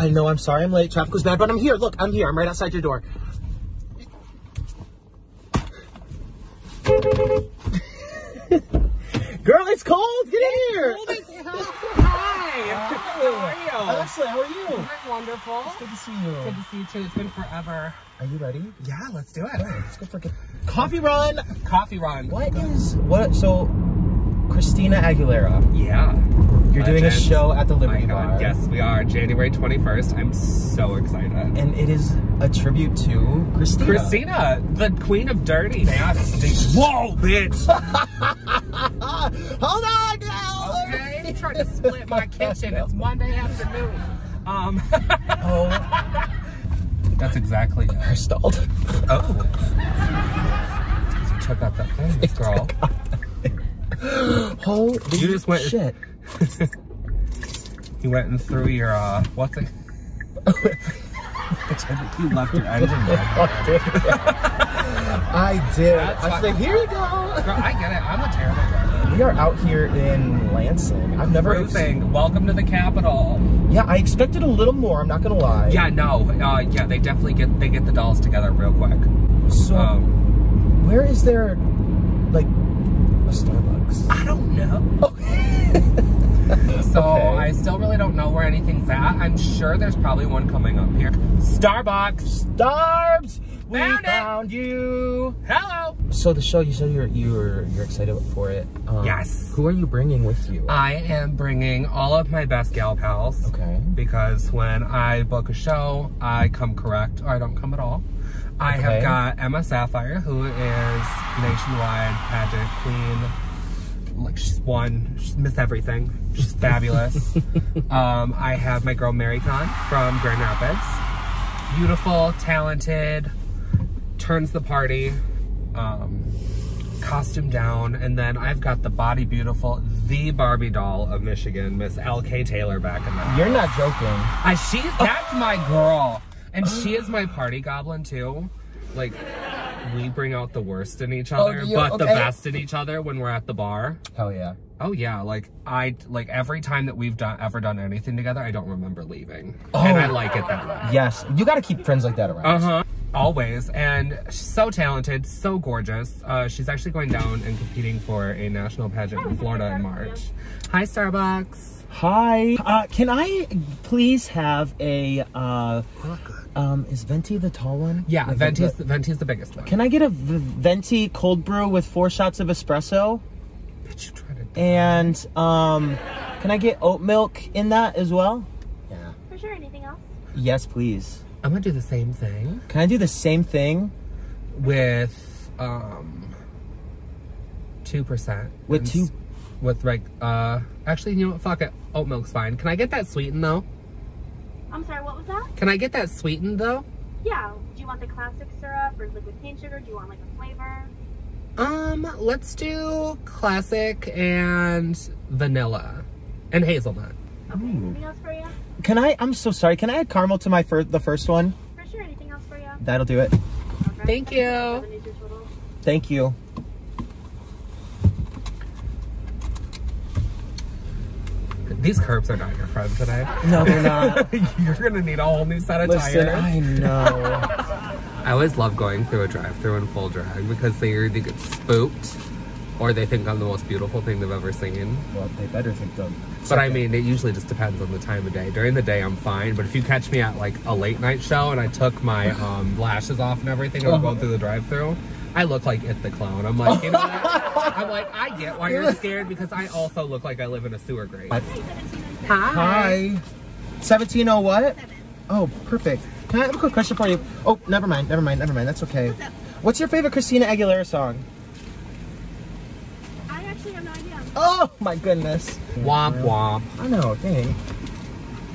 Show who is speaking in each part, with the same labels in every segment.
Speaker 1: I know, I'm sorry I'm late. Traffic was bad, but I'm here. Look, I'm here. I'm right outside your door. Girl, it's cold. Get in here.
Speaker 2: Hi. How are you?
Speaker 1: Ashley, how are you?
Speaker 2: I'm wonderful.
Speaker 1: Good to see you.
Speaker 2: Good to see you too. It's been forever.
Speaker 1: Are you ready?
Speaker 2: Yeah, let's do it.
Speaker 1: Let's go for a coffee run.
Speaker 2: Coffee run.
Speaker 1: What is what? So, Christina Aguilera,
Speaker 2: Yeah.
Speaker 1: you're doing a show at the Liberty. Bar.
Speaker 2: Yes, we are. January 21st. I'm so excited.
Speaker 1: and it is a tribute to Christina.
Speaker 2: Christina, the queen of dirty nasty. Whoa, bitch.
Speaker 1: Hold on now.
Speaker 2: Okay, tried to split my kitchen. It's Monday afternoon. Um,
Speaker 1: Oh,
Speaker 2: that's exactly it.
Speaker 1: I stalled.
Speaker 2: Oh. You took out that thing, girl.
Speaker 1: Holy
Speaker 2: You just went-
Speaker 1: shit.
Speaker 2: You went and threw your, uh, what's it? you left your engine there.
Speaker 1: I did.
Speaker 2: That's
Speaker 1: I said, here you go.
Speaker 2: Girl, I get it. I'm a terrible driver.
Speaker 1: We are out here in Lansing. I've never.
Speaker 2: Cruising. Welcome to the capital.
Speaker 1: Yeah, I expected a little more. I'm not gonna lie.
Speaker 2: Yeah, no. Uh, yeah, they definitely get they get the dolls together real quick.
Speaker 1: So,
Speaker 2: Um,
Speaker 1: where is there, like, a Starbucks?
Speaker 2: I don't know. So
Speaker 1: Okay.
Speaker 2: I still really don't know where anything's at. I'm sure there's probably one coming up here. Starbucks.
Speaker 1: Starbs, we
Speaker 2: Found it.
Speaker 1: found you.
Speaker 2: Hello.
Speaker 1: So the show, you said you're you're you're excited for it. Um,
Speaker 2: Yes.
Speaker 1: Who are you bringing with you?
Speaker 2: I am bringing all of my best gal pals.
Speaker 1: okay.
Speaker 2: because when I book a show, I come correct or I don't come at all. I
Speaker 1: Okay.
Speaker 2: have got Emma Sapphire, who is nationwide pageant queen. Like she's won, she's Miss Everything. She's fabulous. um, I have my girl Mary Con from Grand Rapids. Beautiful, talented, turns the party. Um, costume down, and then I've got the body beautiful, the Barbie doll of Michigan, Miss L.K. Taylor back in the
Speaker 1: You're not joking.
Speaker 2: I, she, that's my girl. And she is my party goblin too. Like, we bring out the worst in each other,
Speaker 1: Oh, you-
Speaker 2: but the best in each other when we're at the bar.
Speaker 1: Hell yeah.
Speaker 2: Oh yeah, like I like every time that we've done ever done anything together, I don't remember leaving,
Speaker 1: Oh.
Speaker 2: and I like it that way.
Speaker 1: Yes, you got to keep friends like that around.
Speaker 2: Uh huh. Always, and she's so talented, so gorgeous. Uh, she's actually going down and competing for a national pageant in Florida in March. Hi, Starbucks.
Speaker 1: Hi. Uh, can I please have a? Uh, um, is Venti the tall one?
Speaker 2: Yeah,
Speaker 1: Like
Speaker 2: is
Speaker 1: the-
Speaker 2: Venti's the biggest one.
Speaker 1: Can I get a v- Venti cold brew with four shots of espresso?
Speaker 2: Bitch, you tried to
Speaker 1: And um, can I get oat milk in that as well? Yeah.
Speaker 3: For sure. Anything else?
Speaker 1: Yes, please.
Speaker 2: I'm gonna do the same thing
Speaker 1: Can I do the same thing
Speaker 2: with um two percent.
Speaker 1: with two?
Speaker 2: With like uh actually you know what fuck it oat milk's fine. Can I get that sweetened though?
Speaker 3: I'm sorry. What was that?
Speaker 2: Can I get that sweetened though?
Speaker 3: Yeah. Do you want the classic syrup or liquid cane sugar? Do you want like a flavor?
Speaker 2: Um, let's do classic and vanilla and hazelnut.
Speaker 3: Okay.
Speaker 1: Ooh.
Speaker 3: Anything else for you?
Speaker 1: Can I? I'm so sorry. Can I add caramel to my first, the first one?
Speaker 3: For sure. Anything else for you?
Speaker 1: That'll do it.
Speaker 3: Okay.
Speaker 2: Thank you.
Speaker 3: Seven is your total.
Speaker 1: Thank you.
Speaker 2: These curbs are not your friend today.
Speaker 1: No, they're not.
Speaker 2: You're gonna need a whole new set of
Speaker 1: Listen,
Speaker 2: tires.
Speaker 1: I know.
Speaker 2: I always love going through a drive-through in full drag because they either get spooked or they think I'm the most beautiful thing they've ever seen.
Speaker 1: well, they better think them.
Speaker 2: But I mean, it usually just depends on the time of day. During the day, I'm fine. But if you catch me at like a late night show and I took my um, lashes off and everything and I'm going through the drive-through, I look like it the clown. I'm like, you know what? I'm like, I get why you're scared because I also look like I live in a sewer grate.
Speaker 1: Hi.
Speaker 2: Hi.
Speaker 1: Hi. 17 what? Oh, perfect. Can I have a quick question for you? Oh, never mind, never mind, never mind. That's okay. What's your favorite Christina Aguilera song?
Speaker 3: I actually have no idea.
Speaker 1: Oh my goodness.
Speaker 2: Womp womp.
Speaker 1: I know, dang.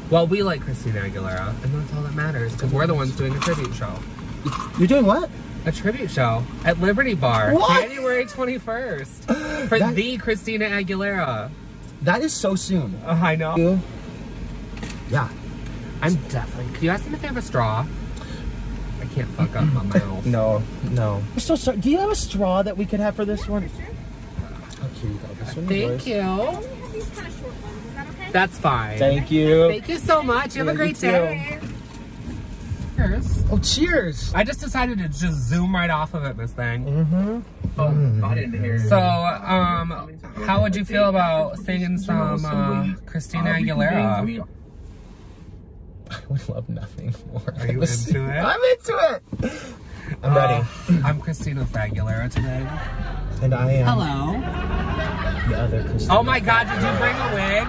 Speaker 2: Well, we like Christina Aguilera, and that's all that matters because we're the ones doing a tribute show.
Speaker 1: You're doing what?
Speaker 2: A tribute show at Liberty Bar,
Speaker 1: What?
Speaker 2: January 21st, for
Speaker 1: That-
Speaker 2: the Christina Aguilera.
Speaker 1: That is so soon.
Speaker 2: Uh, I know.
Speaker 1: Yeah.
Speaker 2: I'm definitely. Can you ask them if they have a straw? I can't fuck up my mouth.
Speaker 1: No, no. I'm so sorry. Do you have a straw that we could have for this one? how cute you got this one.
Speaker 2: Thank you.
Speaker 3: We have these kind of short ones. Is that okay?
Speaker 2: That's fine.
Speaker 1: Thank you.
Speaker 2: Thank you so much. You have a great
Speaker 1: you too.
Speaker 2: day. Cheers.
Speaker 1: Oh, cheers.
Speaker 2: I just decided to just zoom right off of it, this Thing.
Speaker 1: Mm-hmm.
Speaker 2: So, um, how would you feel about singing some uh, Christina Aguilera?
Speaker 1: I would love nothing more.
Speaker 2: Are you into it?
Speaker 1: I'm into it. I'm ready.
Speaker 2: Uh, I'm Christina Aguilera today.
Speaker 1: And I am
Speaker 2: Hello.
Speaker 1: the other Christina.
Speaker 2: Oh my God! Did you bring a wig?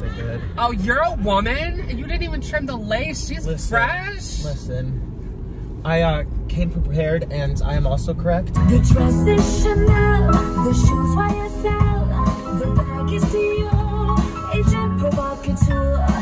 Speaker 1: Yes, I did.
Speaker 2: Oh, you're a woman? And you didn't even trim the lace. She's
Speaker 1: Listen,
Speaker 2: fresh.
Speaker 1: Listen, I uh, came prepared, and I am also correct.
Speaker 4: The dress is Chanel, the shoes YSL, the bag is Dior, agent provocateur.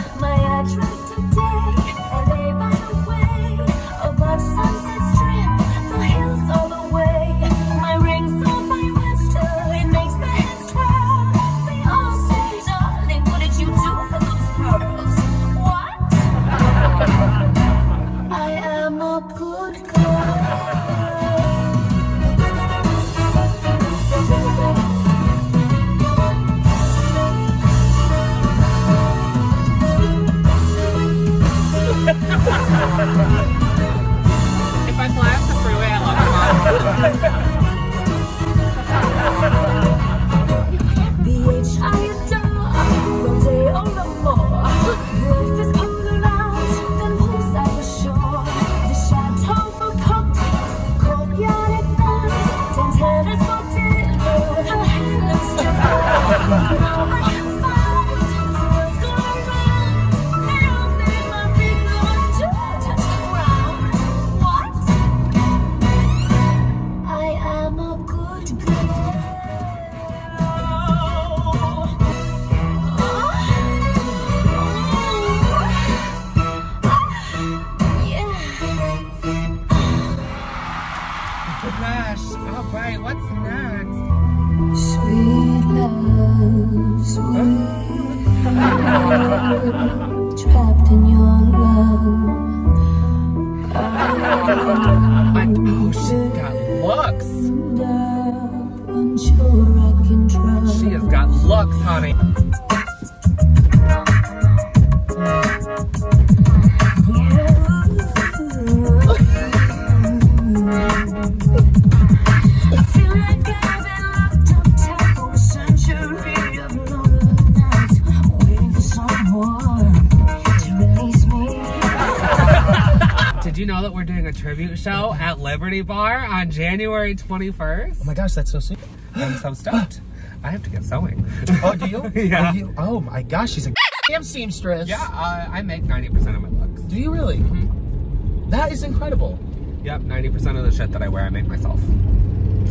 Speaker 4: Did you
Speaker 2: know that we're doing a tribute show at Liberty Bar on January 21st?
Speaker 1: Oh my gosh, that's so sweet.
Speaker 2: I'm so stoked. I have to get sewing.
Speaker 1: Oh, do you?
Speaker 2: Yeah.
Speaker 1: Oh, you- oh my gosh, she's a damn seamstress.
Speaker 2: Yeah, uh, I make 90% of my looks.
Speaker 1: Do you really?
Speaker 2: Mm-hmm.
Speaker 1: That is incredible.
Speaker 2: Yep, 90% of the shit that I wear, I make myself.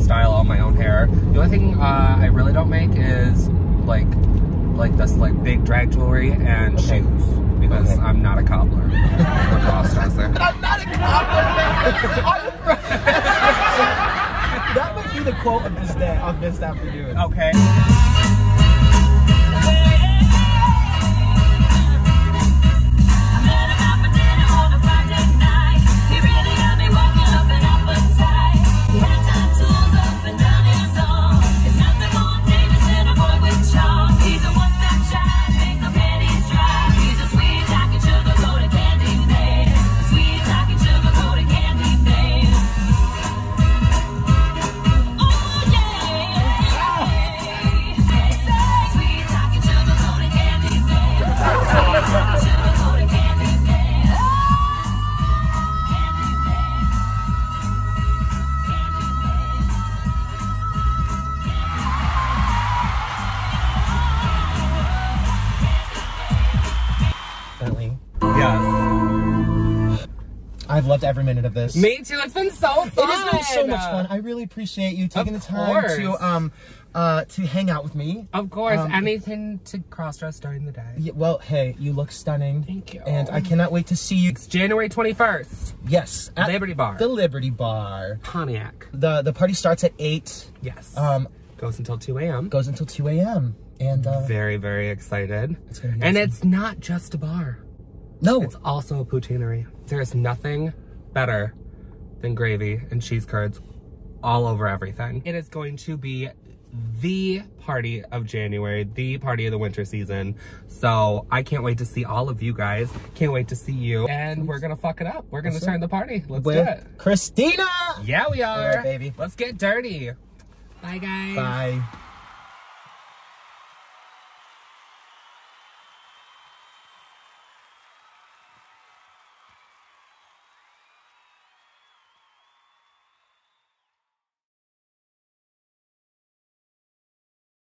Speaker 2: Style all my own hair. The only thing uh, I really don't make is like like this like big drag jewelry and
Speaker 1: Okay.
Speaker 2: shoes because
Speaker 1: Okay.
Speaker 2: I'm not a cobbler.
Speaker 1: I'm not a cobbler. that might be the quote of this day, of this afternoon.
Speaker 2: Okay.
Speaker 1: I've loved every minute of this.
Speaker 2: Me too. It's been so fun.
Speaker 1: It has been so much fun. I really appreciate you taking
Speaker 2: Of
Speaker 1: the time
Speaker 2: course.
Speaker 1: to um uh to hang out with me.
Speaker 2: Of course,
Speaker 1: Um,
Speaker 2: anything to cross dress during the day.
Speaker 1: Yeah, well, hey, you look stunning.
Speaker 2: Thank you.
Speaker 1: And I cannot wait to see you.
Speaker 2: It's January 21st,
Speaker 1: Yes, at
Speaker 2: Liberty Bar.
Speaker 1: The Liberty Bar.
Speaker 2: Pontiac.
Speaker 1: The the party starts at eight.
Speaker 2: Yes.
Speaker 1: Um,
Speaker 2: Goes until 2 a.m.
Speaker 1: goes until two a.m. And uh,
Speaker 2: Very, very excited.
Speaker 1: It's
Speaker 2: and it's not just a bar.
Speaker 1: No,
Speaker 2: It's also a poutinerie. There is nothing better than gravy and cheese curds all over everything. It is going to be the party of January, the party of the winter season. So I can't wait to see all of you guys. Can't wait to see you. And we're gonna fuck it up. We're gonna
Speaker 1: That's
Speaker 2: turn
Speaker 1: it.
Speaker 2: the party. Let's
Speaker 1: With
Speaker 2: do it.
Speaker 1: Christina.
Speaker 2: Yeah, we are.
Speaker 1: Right, baby.
Speaker 2: Let's get dirty. Bye, guys.
Speaker 1: Bye.